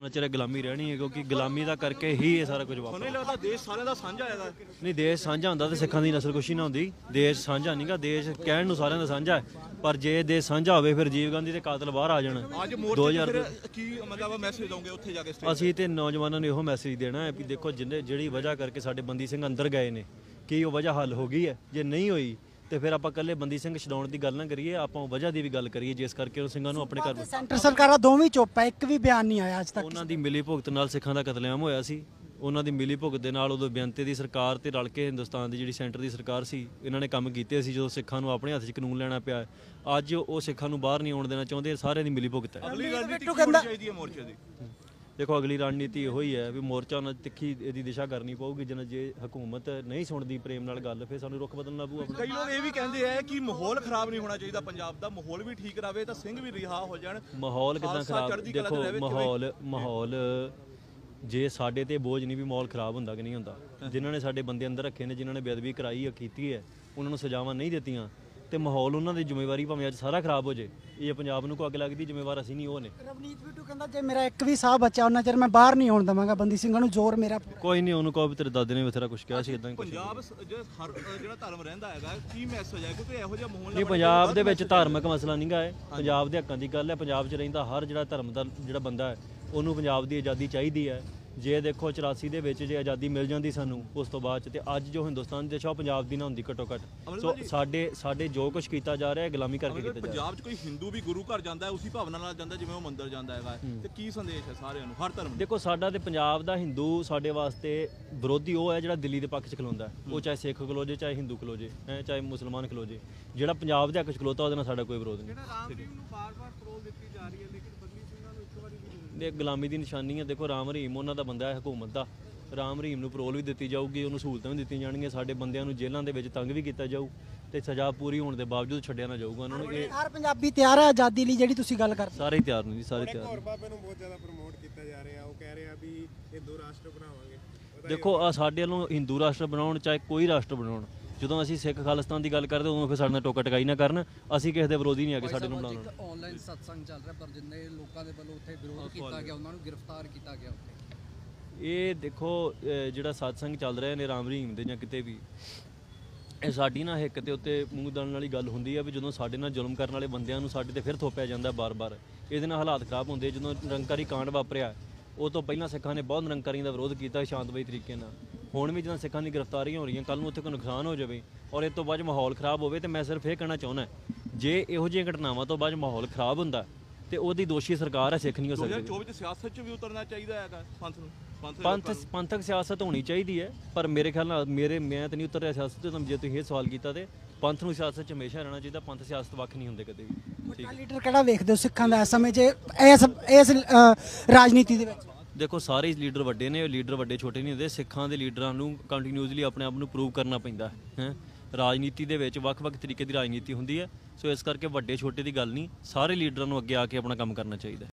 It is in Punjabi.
ਨਚਰੇ ਗੁਲਾਮੀ ਰਹਿਣੀ ਹੈ ਕਿਉਂਕਿ ਗੁਲਾਮੀ ਦਾ ਕਰਕੇ ਹੀ ਇਹ ਸਾਰਾ ਕੁਝ ਵਾਪਰਿਆ ਨਹੀਂ ਲੱਗਦਾ ਦੇਸ਼ ਸਾਰਿਆਂ ਦਾ ਸਾਂਝਾ ਹੈਗਾ ਨਹੀਂ ਦੇਸ਼ ਸਾਂਝਾ ਹੁੰਦਾ ਤੇ ਸਿੱਖਾਂ ਦੀ ਨਸਲ ਕੁਸ਼ੀ ਨਾ ਹੁੰਦੀ। ਦੇਸ਼ ਸਾਂਝਾ ਨਹੀਂਗਾ ਦੇਸ਼ ਕਹਿਣ ਨੂੰ ਸਾਰਿਆਂ ਦਾ ਸਾਂਝਾ ਹੈ। ਪਰ ਜੇ ਦੇਸ਼ ਸਾਂਝਾ ਹੋਵੇ ਫਿਰ ਜੀਵ ਗਾਂਧੀ ਦੇ ਕਾਤਲ ਬਾਹਰ ਆ ਜਾਣ। ਅੱਜ ਮੋਰਚੇ ਫਿਰ ਕੀ ਮਤਲਬ ਮੈਸੇਜ ਦੋਗੇ ਉੱਥੇ ਜਾ ਕੇ ਸਟੇਜ ਅਸੀਂ ਤੇ? ਨੌਜਵਾਨਾਂ ਨੂੰ ਇਹੋ ਮੈਸੇਜ ਦੇਣਾ ਹੈ ਵੀ ਦੇਖੋ ਜਿੰਨੇ ਜਿਹੜੀ ਵਜ੍ਹਾ ਕਰਕੇ ਸਾਡੇ ਬੰਦੀ ਸਿੰਘ ਅੰਦਰ ਗਏ ਨੇ ਕੀ ਉਹ ਵਜ੍ਹਾ ਹੱਲ ਹੋ ਗਈ ਹੈ? ਜੇ ਨਹੀਂ ਹੋਈ ਤੇ ਫਿਰ ਆਪਾਂ ਇਕੱਲੇ ਬੰਦੀ ਸਿੰਘ ਛਡਾਉਣ ਦੀ ਗੱਲ ਨਾ ਕਰੀਏ ਆਪਾਂ ਉਹ ਵਜ੍ਹਾ ਦੀ ਵੀ ਗੱਲ ਕਰੀਏ ਜਿਸ ਕਰਕੇ ਉਹ ਸਿੰਘਾਂ ਨੂੰ ਆਪਣੇ ਘਰ ਸੈਂਟਰ ਸਰਕਾਰਾਂ ਦੋਵੇਂ ਚੁੱਪ ਹੈ ਇੱਕ ਵੀ ਬਿਆਨ ਨਹੀਂ ਆਇਆ ਅੱਜ ਤੱਕ। ਉਹਨਾਂ ਦੀ ਮਿਲੀ ਭੁਗਤ ਨਾਲ ਸਿੱਖਾਂ ਦਾ ਕਤਲੇਆਮ ਹੋਇਆ ਸੀ। ਉਹਨਾਂ ਦੀ ਮਿਲੀ ਭੁਗਤ ਦੇ ਨਾਲ ਉਦੋਂ ਬੇਅੰਤੇ ਦੀ ਸਰਕਾਰ ਤੇ ਰਲ ਕੇ ਹਿੰਦੁਸਤਾਨ ਦੀ ਜਿਹੜੀ ਸੈਂਟਰ ਦੀ ਸਰਕਾਰ ਸੀ ਇਹਨਾਂ ਨੇ ਕੰਮ ਕੀਤੇ ਸੀ ਜਦੋਂ ਸਿੱਖਾਂ ਨੂੰ ਆਪਣੇ ਹੱਥ 'ਚ ਕਾਨੂੰਨ ਲੈਣਾ ਪਿਆ। ਅੱਜ ਉਹ ਸਿੱਖਾਂ ਨੂੰ ਬਾਹਰ ਨਹੀਂ ਆਉਣ ਦੇਣਾ ਚਾਹੁੰਦੇ ਸਾਰਿਆਂ ਦੀ ਮਿਲੀ ਭੁਗਤ ਹੈ। ਅਗਲੀ ਰਣਨੀਤੀ ਕੀ ਹੋਣੀ ਚਾਹੀਦੀ ਹੈ ਮੋਰਚੇ ਦੀ। ਦੇਖੋ ਅਗਲੀ ਰਣਨੀਤੀ ਇਹੋ ਹੀ ਹੈ ਵੀ ਮੋਰਚਾ ਉਹਨਾਂ ਦੀ ਤਿੱਖੀ ਇਹਦੀ ਦਿਸ਼ਾ ਕਰਨੀ ਪਊਗੀ ਜਿਵੇਂ ਜੇ ਹਕੂਮਤ ਨਹੀਂ ਸੁਣਦੀ ਪ੍ਰੇਮ ਨਾਲ ਗੱਲ ਫਿਰ ਸਾਨੂੰ ਰੁਖ ਬਦਲਣਾ ਪਊ ਆਪਣਾ ਕਈ ਲੋਕ ਇਹ ਵੀ ਕਹਿੰਦੇ ਆ ਕਿ ਮਾਹੌਲ ਖਰਾਬ ਨਹੀਂ ਹੋਣਾ ਚਾਹੀਦਾ ਪੰਜਾਬ ਦਾ ਮਾਹੌਲ ਵੀ ਠੀਕ ਰਵੇ ਤਾਂ ਸਿੰਘ ਵੀ ਰਿਹਾ ਹੋ ਜਾਣ ਮਾਹੌਲ ਕਿਦਾਂ ਖਰਾਬ ਦੇਖੋ? ਮਾਹੌਲ ਮਾਹੌਲ ਜੇ ਸਾਡੇ ਤੇ ਬੋਝ ਨਹੀਂ ਵੀ ਮਾਹੌਲ ਖਰਾਬ ਹੁੰਦਾ ਕਿ ਨਹੀਂ ਹੁੰਦਾ ਜਿਨ੍ਹਾਂ ਨੇ ਸਾਡੇ ਬੰਦੇ ਅੰਦਰ ਰੱਖੇ ਨੇ ਜਿਨ੍ਹਾਂ ਨੇ ਬੇਅਦਬੀ ਕਰਾਈ ਹੈ ਕੀਤੀ ਹੈ ਉਹਨਾਂ ਨੂੰ ਸਜ਼ਾਵਾਂ ਨਹੀਂ ਦਿੱਤੀਆਂ ਤੇ ਮਾਹੌਲ ਉਹਨਾਂ ਦੀ ਜ਼ਿੰਮੇਵਾਰੀ ਭਾਵੇਂ ਅੱਜ ਸਾਰਾ ਖਰਾਬ ਹੋ ਜੇ ਇਹ ਪੰਜਾਬ ਨੂੰ ਕੋ ਅੱਗ ਲੱਗਦੀ ਜ਼ਿੰਮੇਵਾਰ ਅਸੀਂ ਨਹੀਂ ਉਹ ਨੇ। ਰਵਨੀਤ ਬਿੱਟੂ ਕਹਿੰਦਾ ਜੇ ਮੇਰਾ ਇੱਕ ਵੀ ਸਾਹ ਬਚਾ ਉਹਨਾਂ ਚਿਰ ਮੈਂ ਬਾਹਰ ਨਹੀਂ ਆਉਣ ਦਵਾਂਗਾ। ਬੰਦੀ ਸਿੰਘਾਂ ਨੂੰ ਜ਼ੋਰ ਮੇਰਾ ਕੋਈ ਨਹੀਂ ਉਹਨੂੰ ਕਹੋ ਵੀ ਤੇਰੇ ਦਾਦੇ ਨੇ ਬਥੇਰਾ ਕੁਝ ਕਿਹਾ ਸੀ ਇਦਾਂ ਹੀ ਕੁਝ ਪੰਜਾਬ ਜਿਹੜਾ ਧਰਮ ਰਹਿੰਦਾ ਹੈਗਾ ਕੀ ਮੈਸੇਜ ਹੈ ਕਿਉਂਕਿ ਇਹੋ ਜਿਹਾ ਮਾਹੌਲ ਨਹੀਂ ਪੰਜਾਬ ਦੇ ਵਿੱਚ ਧਾਰਮਿਕ ਮਸਲਾ ਨਹੀਂਗਾ ਹੈ ਪੰਜਾਬ ਦੇ ਹੱਕਾਂ ਦੀ ਗੱਲ ਹੈ ਪੰਜਾਬ 'ਚ ਰਹਿੰਦਾ ਹਰ ਜਿਹੜਾ ਧਰਮ ਦਾ ਜਿਹੜਾ ਬੰਦਾ ਹੈ ਉਹਨੂੰ ਪੰਜਾਬ ਦੀ ਆਜ਼ਾਦੀ ਚਾਹੀਦੀ ਹੈ। ਜੇ ਦੇਖੋ 84 ਦੇ ਵਿੱਚ ਜੇ ਆਜ਼ਾਦੀ ਮਿਲ ਜਾਂਦੀ ਸਾਨੂੰ ਉਸ ਤੋਂ ਬਾਅਦ 'ਚ ਤੇ ਅੱਜ ਜੋ ਹਿੰਦੁਸਤਾਨ ਦੀ ਦਿਸ਼ਾ ਉਹ ਪੰਜਾਬ ਦੀ ਨਾ ਹੁੰਦੀ ਘੱਟੋ ਘੱਟ ਸੋ ਸਾਡੇ ਸਾਡੇ ਜੋ ਕੁਝ ਕੀਤਾ ਜਾ ਰਿਹਾ ਹੈ ਗੁਲਾਮੀ ਕਰਕੇ ਕੀਤਾ ਜਾ ਰਿਹਾ। ਪੰਜਾਬ 'ਚ ਕੋਈ ਹਿੰਦੂ ਵੀ ਗੁਰੂ ਘਰ ਜਾਂਦਾ ਹੈ ਉਸੇ ਭਾਵਨਾ ਨਾਲ ਜਾਂਦਾ ਜਿਵੇਂ ਉਹ ਮੰਦਿਰ ਜਾਂਦਾ ਹੈਗਾ। ਤੇ ਕੀ ਸੰਦੇਸ਼ ਹੈ ਸਾਰਿਆਂ ਨੂੰ ਹਰ ਧਰਮ ਨੂੰ? ਦੇਖੋ ਸਾਡਾ ਤੇ ਪੰਜਾਬ ਦਾ ਹਿੰਦੂ ਸਾਡੇ ਵਾਸਤੇ ਵਿਰੋਧੀ ਉਹ ਹੈ ਜਿਹੜਾ ਦਿੱਲੀ ਦੇ ਪੱਖ 'ਚ ਖਲੋਂਦਾ ਹੈ। ਉਹ ਚਾਹੇ ਸਿੱਖ ਖਲੋ ਜੇ ਚਾਹੇ ਹਿੰਦੂ ਖਲੋ ਜੇ ਹੈ ਚਾਹੇ ਮੁਸਲਮਾਨ ਖਲੋ ਜੇ ਜਿਹੜਾ ਪੰਜਾਬ ਦੇ ਹੱਕ 'ਚ ਖਲੋਤਾ ਉਹਦੇ ਨਾਲ ਸਾਡਾ ਕੋਈ ਵਿਰੋਧ ਨਹੀਂ। ਦੇ ਗੁਲਾਮੀ ਦੀ ਨਿਸ਼ਾਨੀ ਹੈ ਦੇਖੋ ਰਾਮ ਰਹੀਮ ਉਹਨਾਂ ਦਾ ਬੰਦਾ ਹੈ ਹਕੂਮਤ ਦਾ। ਰਾਮ ਰਹੀਮ ਨੂੰ ਪਰੋਲ ਵੀ ਦਿੱਤੀ ਜਾਊਗੀ ਉਹਨੂੰ ਸਹੂਲਤਾਂ ਵੀ ਦਿੱਤੀਆਂ ਜਾਣਗੀਆਂ। ਸਾਡੇ ਬੰਦਿਆਂ ਨੂੰ ਜੇਲ੍ਹਾਂ ਦੇ ਵਿੱਚ ਤੰਗ ਵੀ ਕੀਤਾ ਜਾਊ ਤੇ ਸਜ਼ਾ ਪੂਰੀ ਹੋਣ ਦੇ ਬਾਵਜੂਦ ਛੱਡਿਆ ਨਾ ਜਾਊਗਾ ਉਹਨਾਂ ਨੂੰ। ਇਹ ਹਰ ਪੰਜਾਬੀ ਤਿਆਰ ਹੈ ਆਜ਼ਾਦੀ ਲਈ ਜਿਹੜੀ ਤੁਸੀਂ ਗੱਲ ਕਰਦੇ ਸਾਰੇ ਹੀ ਤਿਆਰ ਨੇ ਜੀ ਸਾਰੇ ਤਿਆਰ ਨੇ। ਹੋਰ ਬਾਬੇ ਨੂੰ ਬਹੁਤ ਜ਼ਿਆਦਾ ਪ੍ਰਮੋਟ ਕੀਤਾ ਜਾ ਰਿਹਾ। ਉਹ ਕਹਿ ਰਿਹਾ ਵੀ ਹਿੰਦੂ ਰਾਸ਼ਟਰ ਬਣਾਵਾਂਗੇ। ਦੇਖੋ ਆ ਸਾਡੇ ਵੱਲੋਂ ਹਿੰਦੂ ਰਾਸ਼ਟਰ ਬਣਾਉਣ ਚਾਹੇ ਕੋਈ ਰਾਸ਼ਟਰ ਬਣਾਉਣ ਜਦੋਂ ਅਸੀਂ ਸਿੱਖ ਖਾਲਿਸਤਾਨ ਦੀ ਗੱਲ ਕਰਦੇ ਉਦੋਂ ਫਿਰ ਸਾਡੇ ਨਾਲ ਟੋਕਾ ਟਕਾਈ ਨਾ ਕਰਨ। ਅਸੀਂ ਕਿਸੇ ਦੇ ਵਿਰੋਧੀ ਨਹੀਂ ਆ ਕਿ ਸਾਡੇ ਨੂੰ ਬਣਾਉਣ ਇੱਕ ਆਨਲਾਈਨ ਸਤਸੰਗ ਚੱਲ ਰਿਹਾ ਪਰ ਜਿੰਨੇ ਲੋਕਾਂ ਦੇ ਵੱਲੋਂ ਉੱਥੇ ਵਿਰੋਧ ਕੀਤਾ ਗਿਆ ਉਹਨਾਂ ਨੂੰ ਗ੍ਰਿਫਤਾਰ ਕੀਤਾ ਗਿਆ ਉੱਥੇ। ਇਹ ਦੇਖੋ ਜਿਹੜਾ satsang ਚੱਲ ਰਿਹਾ ਨੇ ਰਾਮ ਰਹੀਮ ਦੇ ਜਾਂ ਕਿਤੇ ਵੀ। ਇਹ ਸਾਡੀ ਨਾ ਹਿੱਕ ਤੇ ਉੱਤੇ ਮੂੰਹ ਦਲਣ ਵਾਲੀ ਗੱਲ ਹੁੰਦੀ ਆ ਵੀ ਜਦੋਂ ਸਾਡੇ ਨਾਲ ਜ਼ੁਲਮ ਕਰਨ ਵਾਲੇ ਬੰਦਿਆਂ ਨੂੰ ਸਾਡੇ ਤੇ ਫਿਰ ਥੋਪਿਆ ਜਾਂਦਾ ਬਾਰ-ਬਾਰ। ਇਹਦੇ ਨਾਲ ਹਾਲਾਤ ਖਰਾਬ ਹੁੰਦੇ ਜਦੋਂ ਨਿਰੰਕਾਰੀ ਕਾਂਡ ਵਾਪਰਿਆ ਉਹ ਤੋਂ ਪਹਿਲਾਂ ਸਿੱਖਾਂ ਨੇ ਬਹੁਤ ਨਿਰੰਕਾਰੀਆਂ ਦਾ ਵਿਰੋਧ ਕੀਤਾ ਸ਼ਾਂਤਮਈ ਤਰੀਕੇ ਨਾਲ। ਹੁਣ ਵੀ ਜਦੋਂ ਸਿੱਖਾਂ ਦੀ ਗ੍ਰਿਫਤਾਰੀਆਂ ਹੋ ਰਹੀਆਂ ਕੱਲ ਨੂੰ ਉੱਥੇ ਕੋਈ ਨੁਕਸਾਨ ਹੋ ਜਾਵੇ ਔਰ ਇਹ ਤੋਂ ਬਾਅਦ ਮਾਹੌਲ ਖਰਾਬ ਹੋਵੇ ਤੇ ਮੈਂ ਸਿਰਫ ਇਹ ਕਹਿਣਾ ਚਾਹੁੰਦਾ ਜੇ ਇਹੋ ਜਿਹੀਆਂ ਘਟਨਾਵਾਂ ਤੋਂ ਬਾਅਦ ਮਾਹੌਲ ਖਰਾਬ ਹੁੰਦਾ ਤੇ ਉਹਦੀ ਦੋਸ਼ੀ ਸਰਕਾਰ ਹੈ ਸਿੱਖ ਨਹੀਂ ਹੋ ਸਕਦੀ। 2024 ਚ ਸਿਆਸਤ 'ਚ ਵੀ ਉਤਰਨਾ ਚਾਹੀਦਾ ਹੈਗਾ ਪੰਥ ਨੂੰ ਪੰਥ ਪੰਥਕ ਸਿਆਸਤ ਹੋਣੀ ਚਾਹੀਦੀ ਹੈ ਪਰ ਮੇਰੇ ਖਿਆਲ ਨਾਲ ਮੇਰੇ ਮੈਂ ਤਾਂ ਨਹੀਂ ਉਤਰ ਰਿਹਾ ਸਿਆਸਤ ਤੋਂ ਜੇ ਤੁਸੀਂ ਇਹ ਸਵਾਲ ਕੀਤਾ ਤੇ ਪੰਥ ਨੂੰ ਸਿਆਸਤ 'ਚ ਹਮੇਸ਼ਾ ਰਹਿਣਾ ਚਾਹੀਦਾ ਪੰਥ ਸਿਆਸਤ ਵੱਖ ਨਹੀਂ ਹੁੰਦੇ ਕਦੇ ਵੀ। ਵੱਡਾ ਲੀਡਰ ਕਿਹੜਾ ਵੇਖਦੇ ਹੋ ਸਿੱਖਾਂ ਦਾ ਇਸ ਸਮੇਂ 'ਚ ਇਸ ਇਸ ਰਾਜਨੀਤੀ ਦੇ ਵਿੱਚ? ਦੇਖੋ, ਸਾਰੇ ਲੀਡਰ ਵੱਡੇ ਨੇ, ਲੀਡਰ ਵੱਡੇ ਛੋਟੇ ਨਹੀਂ ਹੁੰਦੇ, ਸਿੱਖਾਂ ਦੇ ਲੀਡਰਾਂ ਨੂੰ ਕੰਟੀਨਿਊਸਲੀ ਆਪਣੇ ਆਪ ਨੂੰ ਪ੍ਰੂਵ ਕਰਨਾ ਪੈਂਦਾ ਹੈ ਰਾਜਨੀਤੀ ਦੇ ਵਿੱਚ ਵੱਖ-ਵੱਖ ਤਰੀਕੇ ਦੀ ਰਾਜਨੀਤੀ ਹੁੰਦੀ ਹੈ, ਸੋ ਇਸ ਕਰਕੇ ਵੱਡੇ ਛੋਟੇ ਦੀ ਗੱਲ ਨਹੀਂ, ਸਾਰੇ ਲੀਡਰਾਂ ਨੂੰ ਅੱਗੇ ਆ ਕੇ ਆਪਣਾ ਕੰਮ ਕਰਨਾ ਚਾਹੀਦਾ